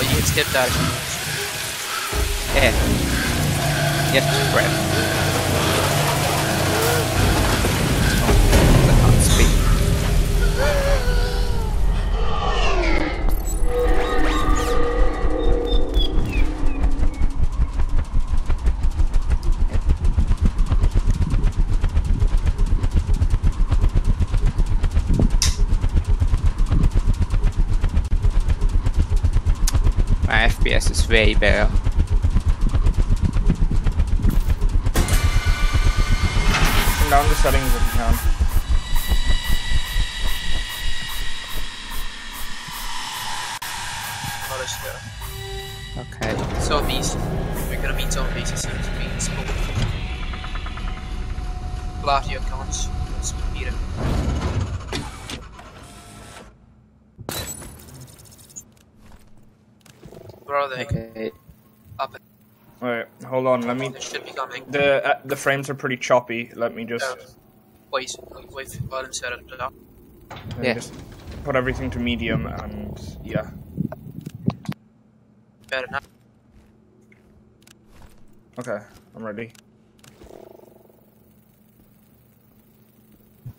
Oh, you can skip that. Yeah. Press. Oh, My FPS is way better. Down the settings if you can. Hold on. Let me. They should be coming. The uh, the frames are pretty choppy. Let me just, Uh, wait, wait, wait, while I'm set it up. Yeah. just put everything to medium and yeah. Better now. Okay, I'm ready.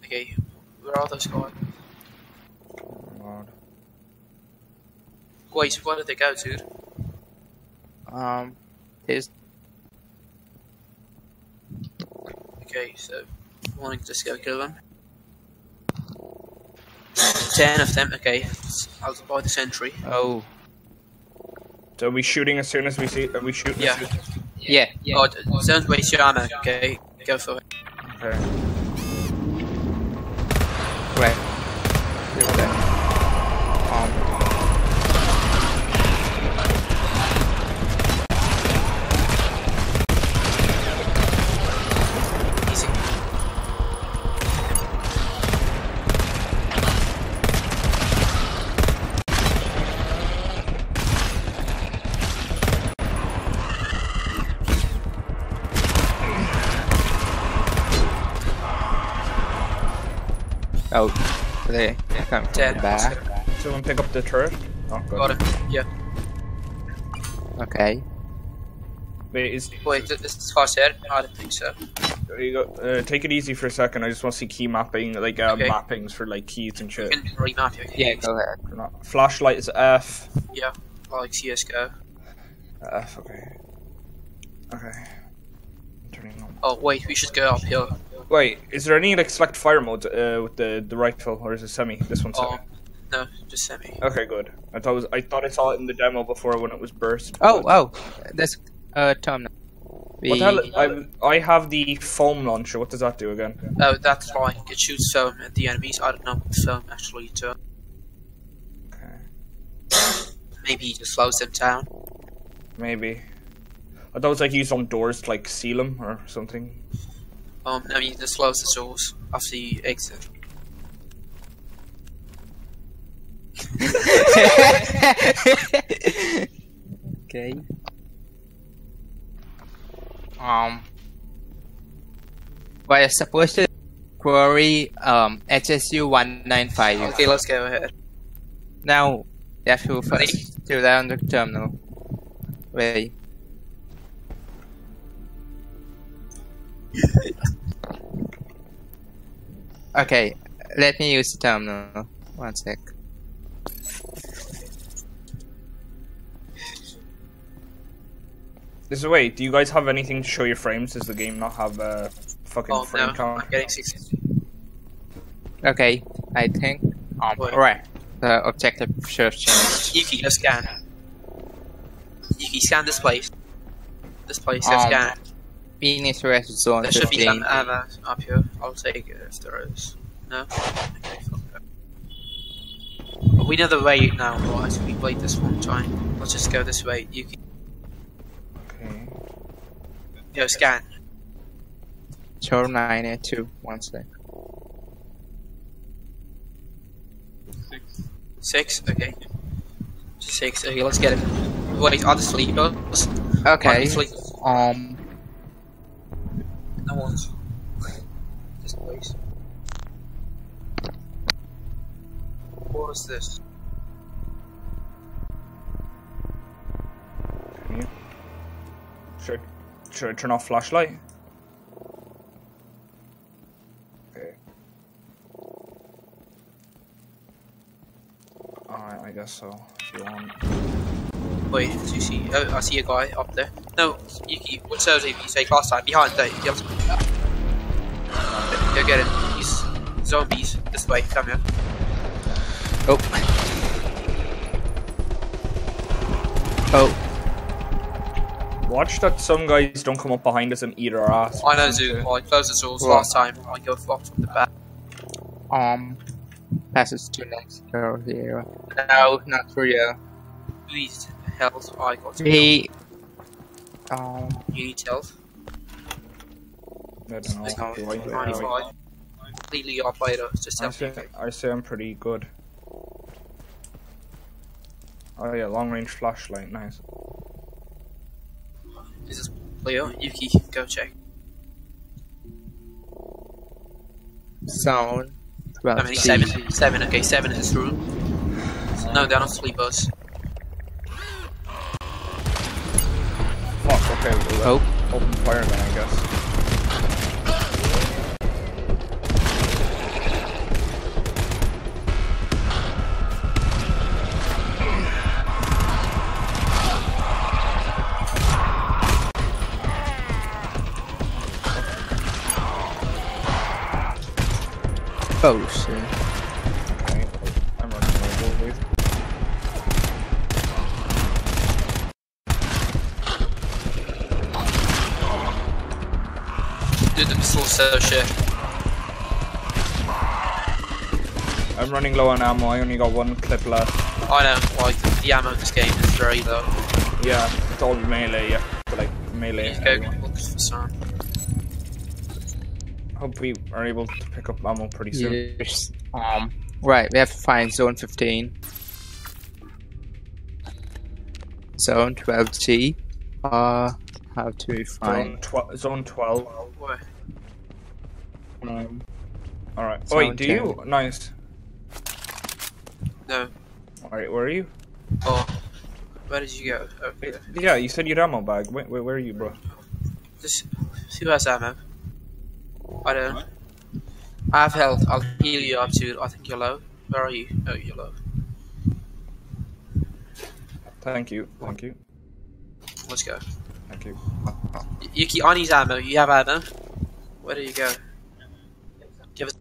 Okay, where are those going? Oh, Wait, where did they go, dude? Um, there's Okay, so wanting to just go kill them. Ten of them. Okay, out by the sentry. oh So are we shooting as soon as we see? Are we shooting? Yeah. As soon yeah Oh, d- don't waste your ammo. Okay, go for it. okay. right. There's that. Um, Easy. Oh, they come from Dead. back. Someone pick up the turret. Oh, good. Got him. Yeah. Okay. Wait, is Wait, th- this is fast head? I don't think so. there you go. Uh, take it easy for a second. I just want to see key mapping, like uh, Okay. mappings for like keys and You shit. can remap your Yeah, go ahead. Not- Flashlight is F. Yeah, like CSGO. F. Okay. Okay. Turning on. Oh, wait, we should go uphill. Wait, is there any like select fire mode uh, with the the rifle, or is it semi? This one's Oh, semi. no, just semi. Okay, good. I thought it was, I thought I saw it in the demo before when it was burst. Oh, but- oh, that's uh terminal. We, What the hell? I I have the foam launcher. What does that do again? Oh, that's like it shoots foam at the enemies. I don't know what foam actually does. Okay. Maybe he just slows them down. Maybe. I thought it was like used on doors to like seal them or something. Um, I mean, just close the doors after you exit. okay. Um. We're supposed to query um HSU one nine five. Okay, let's go ahead. Now, you have to first do that on the terminal. Wait. okay, let me use the terminal. One sec. This is wait. Do you guys have anything to show your frames? Does the game not have a fucking Oh frame no, count? I'm getting 60. Okay, I think. Um, Wait. right. The objective should change. Yuki, go scan. Yuki, scan this place. This place, go Um, scan. We need to rest zone There should be some 15. ammo up here. I'll take it if there is. No? Okay, fuck it. But we know the way now, right? We played this one time. Let's just go this way. You can. Okay. go scan. Show 982. One sec. Six? Okay. Six. Okay, let's get it. Wait, are the sleepers? Okay. Are the sleep- Um, I want this place. What is this? Should I, should I turn off flashlight? Okay. Alright, I guess so. If you want. Wait, do you see? Oh, I see a guy up there. No, Yuki, what serves if you say last time? Behind there. You have to... Go get him. He's zombies. This way. Come here. Oh. Oh. Watch that some guys don't come up behind us and eat our ass. I know, Zoo. I closed the doors Right. last time. I got locked from the back. Um. Passes to next girl here. No, not for you. Please, health. I got He. Um. You need health. I don't know. Let's. Do I- do I- 95. Completely off later. Just I tell say. I say I'm pretty good. Oh yeah, long range flashlight, nice. Is this Leo? Yuki, go check. Sound. How Twelve. many? C. Seven. Seven. Okay, seven in this room. No, they're not sleepers. Oh. open fire then, I guess. Oh shit. Okay, I'm running mobile, wait. Dude, the missile so shit. I'm running low on ammo, I only got one clip left. I know, like, the ammo in this game is very low. Yeah, it's all melee, yeah. But like, melee. Please go look for some. Hope we are able to pick up ammo pretty soon. Yes. Um. Right, we have to find zone 15. Zone 12C. Uh, how to find... Zone, find. tw- zone 12. Where? Um, Alright. Oh, wait, do you? Nice. No. Alright, where are you? Oh. Where did you go? Oh, Wait, Yeah, you said you had ammo bag. Wait, wait, where are you, bro? Just see who has ammo. I don't. I have health. I'll heal you up to. I think you're low. Where are you? Oh, you're low. Thank you, thank you, Let's go. thank you. Yuki, I need ammo. You have ammo. Where do you go? Give us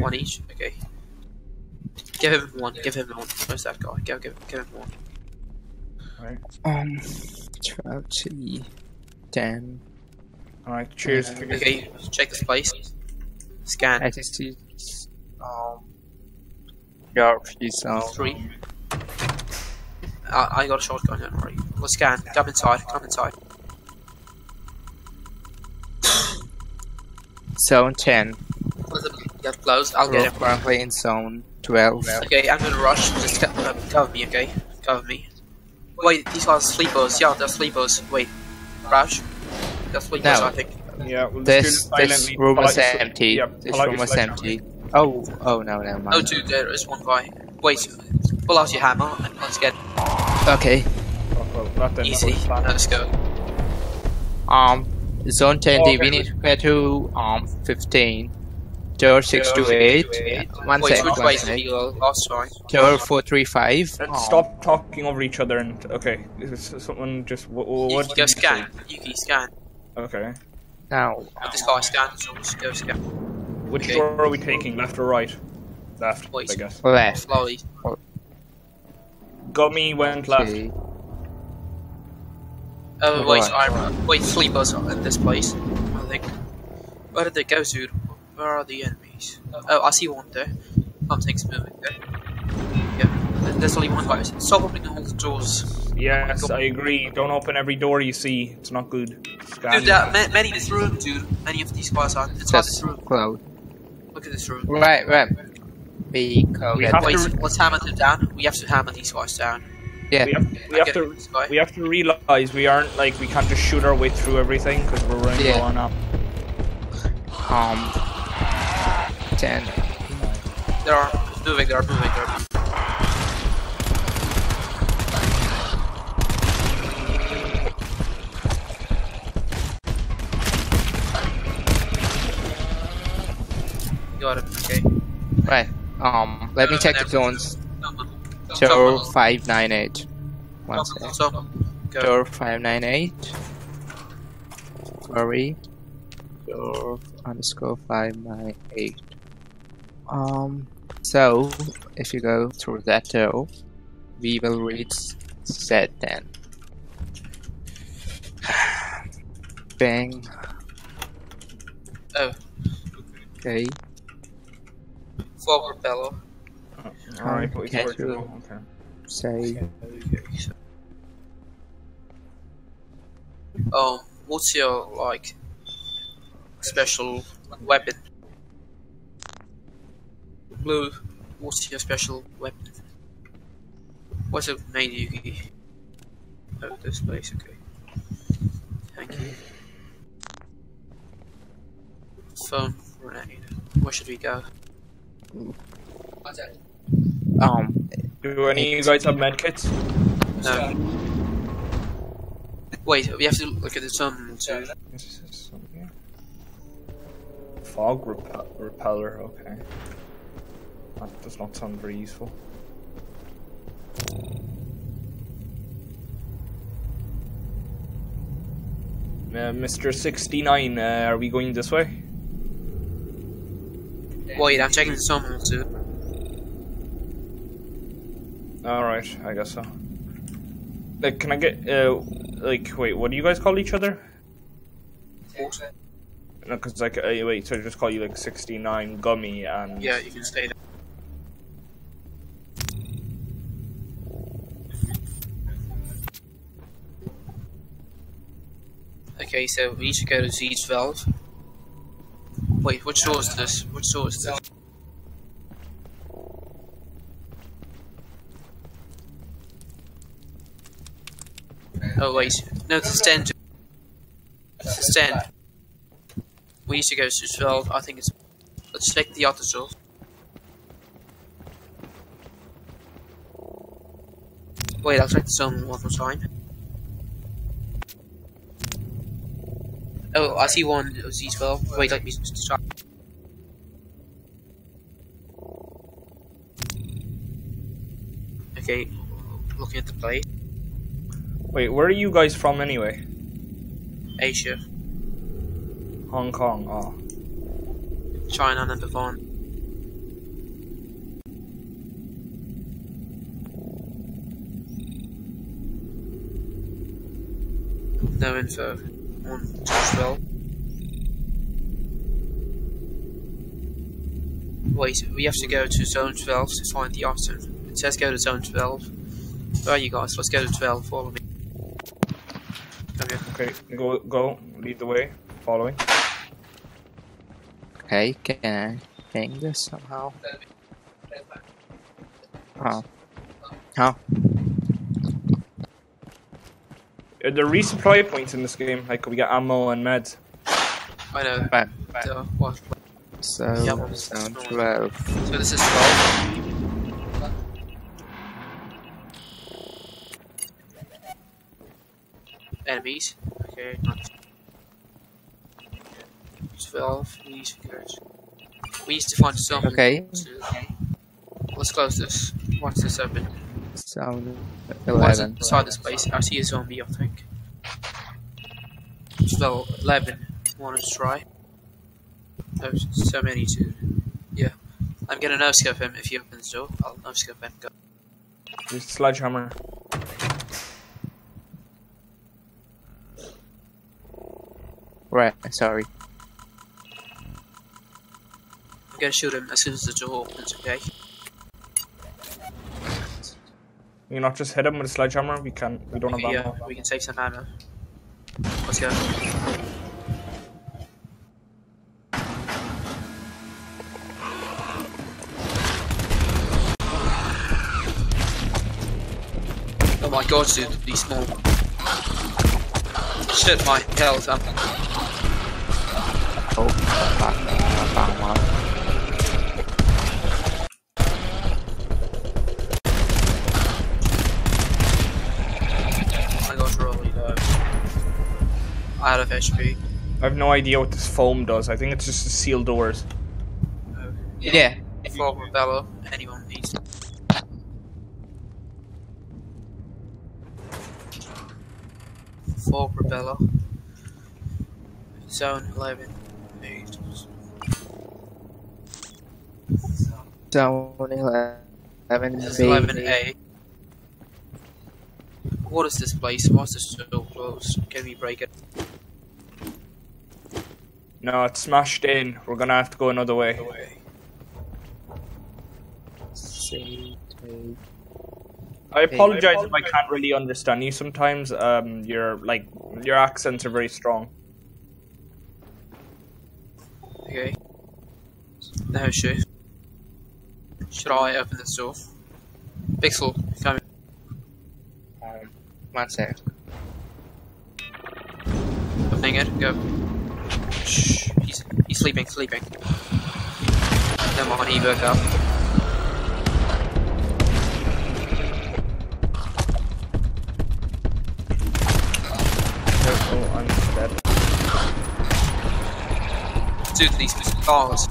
one each. Okay. Give him one. Give him one. Where's that guy? Go. Give. Give him one. Alright. um, 12C. 10. Alright, cheers. Okay. Check this place. Scan. SSC. Um, your free zone. Three. I, I got a shotgun. Don't worry. Let's scan. Come inside. Come inside. Zone 10. Let them get close. I'll We're get him. currently in zone 12. Okay, I'm gonna rush. Just co- uh, cover me, okay? Cover me. Wait, these are sleepers. Yeah, they're sleepers. Wait, Crouch. They're sleepers, No. I think. Yeah, we'll This, just do it this room is empty. Yeah, this room was empty. Oh, oh no, never mind. Oh, dude, there is one guy. Wait, pull out your hammer and let's get Okay. Oh, well, easy. not. Let's go. Um, zone 10 Okay. we need to get to um 15. Door 6 to 8. One Wait, sec, which one way is sec. the last time? Door 435. And Um, Stop talking over each other and okay, is someone just what? what Yuki, did go you scan. Yuki, scan. Okay. Now, Let this guy scan, so just go scan. Which Okay. door are we taking? Left or right? Left, Wait. I guess. left. Slowly. Gummy went left. Okay. Oh, Oh, wait, right. I'm. Wait, sleepers are in this place. I think. Where did they go, dude? Where are the enemies? Oh, I see one there. Something's moving there. Yeah, there's only one guy. Stop opening all the doors. Yes, I agree. Don't open every door you see. It's not good. Scan. Dude, there are ma- many in this room, dude. Many of these guys are inside Just this room. close. Look at this room. Right, right. We go We get have Wait, to- let's hammer them down. We have to hammer these guys down. Yeah. we have, we have to we have to realize we aren't like we can't just shoot our way through everything because we're running Yeah. low on ammo. Um. 10. They are moving, they are moving, they are moving. Got it, okay. Right, um, let uh, me check the zones. Tower 598. One second. Tower 598. Sorry. Tower underscore 598. Um, so, if you go through that tour, we will reach Z10. Bang. Oh, Okay. forward propeller. Alright, but Okay. it's working. Okay. Say. Okay. so- Um, what's your like special weapon? Blue, what's your special weapon? What's it made you? Oh, this place. Okay. Thank you. Foam grenade. Where should we go? Um, Do any of you guys have medkits? No. Wait, we have to look at the sun too. Is this something here? Fog repel- repeller, okay. That does not sound very useful. Uh, Mr. 69, uh, are we going this way? Wait, I'm checking the sun too. Alright, I guess so. Like, can I get, uh, like, wait, what do you guys call each other? What? No, because, like, uh, wait, so I just call you, like, 69 Gummy and. Yeah, you can stay there. So we need to go to Z12. Wait, which door is this? Which door is this? Oh wait, no, this is 10. This is 10. We need to go to 12, I think it's... Let's check the other door. Wait, I'll check the zone one more time. Oh, I see one of Z12. Wait, let me try. Okay, looking at the plate. Wait, where are you guys from anyway? Asia, Hong Kong, oh. China number one. No info on 12. Wait, we have to go to zone 12 to find the item. It says go to zone 12. Where are you guys? Let's go to 12, follow me. Come here. Okay, go, go, lead the way, following. okay, can I hang this somehow? Oh. How? Are there resupply points in this game? Like, we get ammo and meds. I know. Right. Uh, what? So, Yeah, well, 12. So this is 12. Enemies. Okay, nice. 12. We need to We need to find some. Okay. Let's close this. Once this open. Zone What's 11. inside this place? I see a zombie, I think. 12, 11. Want to try? Oh, so many to. Yeah. I'm gonna no scope him if he opens the door. I'll no scope him. Go. Use the sledgehammer. Right, sorry. I'm gonna shoot him as soon as the door opens, okay? You not just hit him with a sledgehammer? We can we don't have Okay, ammo. yeah, we can save some ammo. Let's go. Oh my god, dude, these small. Shit, my health. Oh, Out of HP. I have no idea what this foam does. I think it's just to seal doors. Okay. Yeah. Fog repeller, anyone needs. Fog repeller. Zone 11. Eight. Zone 11 This is 11A. What is this place? Why is this so close? Can we break it? No, it's smashed in. We're gonna have to go another way. I apologize if I can't really understand you sometimes. Um, your like your accents are very strong. Okay. Now shoot. Should I open this door? Pixel, come Um, one sec. opening it, go. Shh, he's, he's sleeping, sleeping. Come on, he woke up. Oh, I'm dead. Dude, these cars.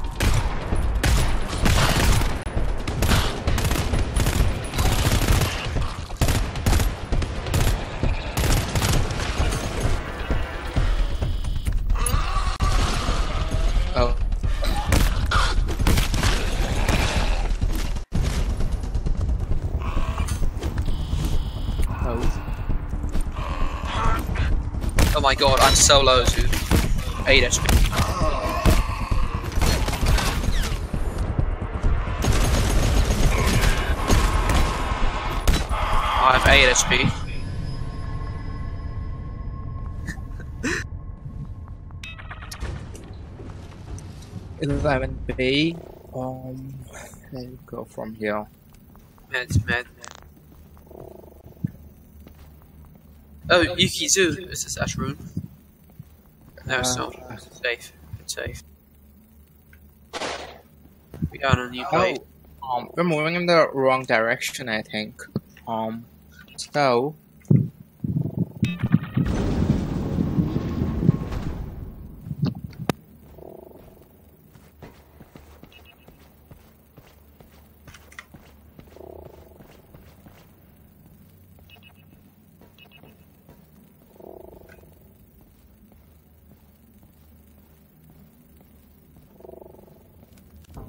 So low, dude. 8 HP. I have 8 HP. Eleven B. Um, let me go from here. Meds, med, med. Oh, Yuki Zoo. Is this Ash room? No, it's Uh, not. It's safe. It's safe. We got a new Oh, plate. um, we're moving in the wrong direction, I think. Um, so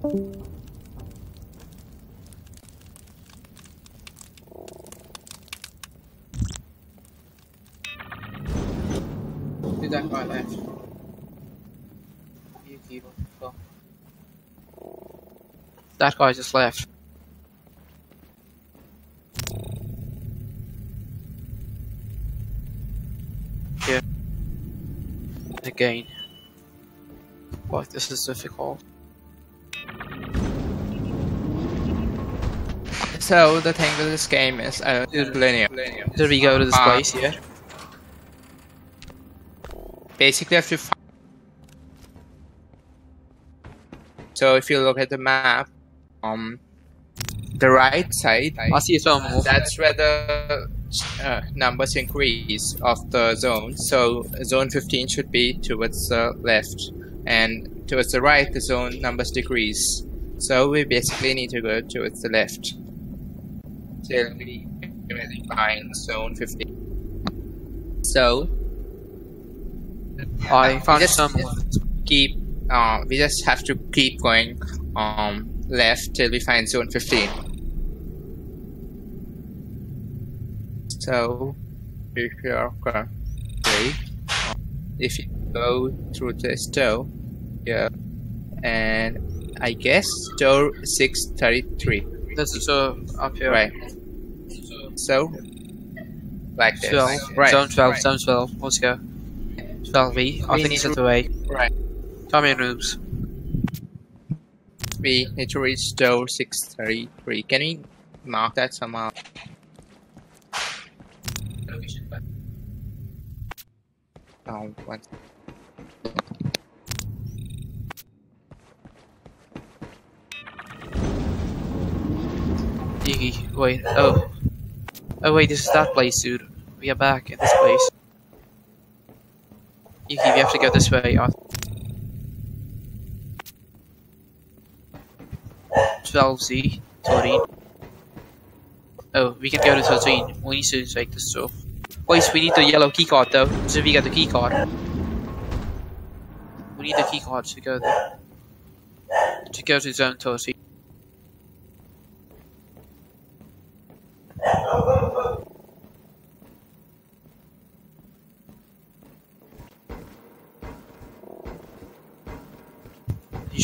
Did that guy left? The? That guy just left. Yeah. Again. Fuck, this is difficult. So the thing with this game is uh, Dude. linear. Did we go to this Uh, place here. Basically, you have to. Find so if you look at the map, um, the right side, I see thermal. that's where the uh, numbers increase of the zone. So zone 15 should be towards the left, and towards the right, the zone numbers decrease. So we basically need to go towards the left till we find zone 15. So I found just some. keep. Uh, we just have to keep going um, left till we find zone 15. So, if you're going, if you go through this door, yeah, and I guess door 633, This is uh, up here. right? So, like this, 12. right? Zone 12, right. zone 12. Let's go. 12V. I think it's at the way. Right. Come in, rooms. We need to reach door 633. Can we mark that somehow? Um, one. Wait. Oh. Oh, wait, this is that place, dude. We are back at this place. Yuki, we have to go this way. I- 12Z, 13. Oh, we can go to 13. We need to take this stuff. Wait, we need the yellow keycard though. So we get the keycard. We need the keycard to go there. To go to zone 13.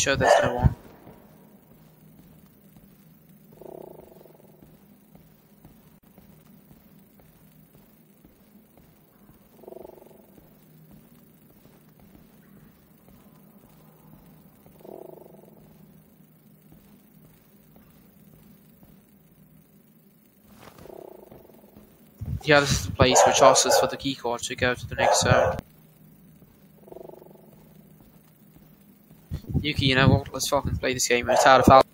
Sure there's no one? Yeah, this is the place which asks for the keycard to go to the next zone. Yuki, you know what? Let's fucking play this game and it's out of alpha.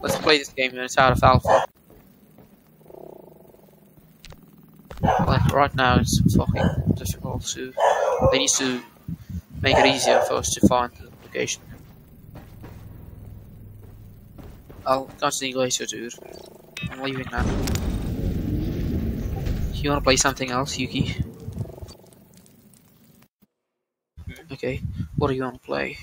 Let's play this game and it's out of alpha. Like, right now it's fucking difficult to... They need to make it easier for us to find the location. I'll continue later, dude. I'm leaving now. You wanna play something else, Yuki? Okay, what do you wanna play?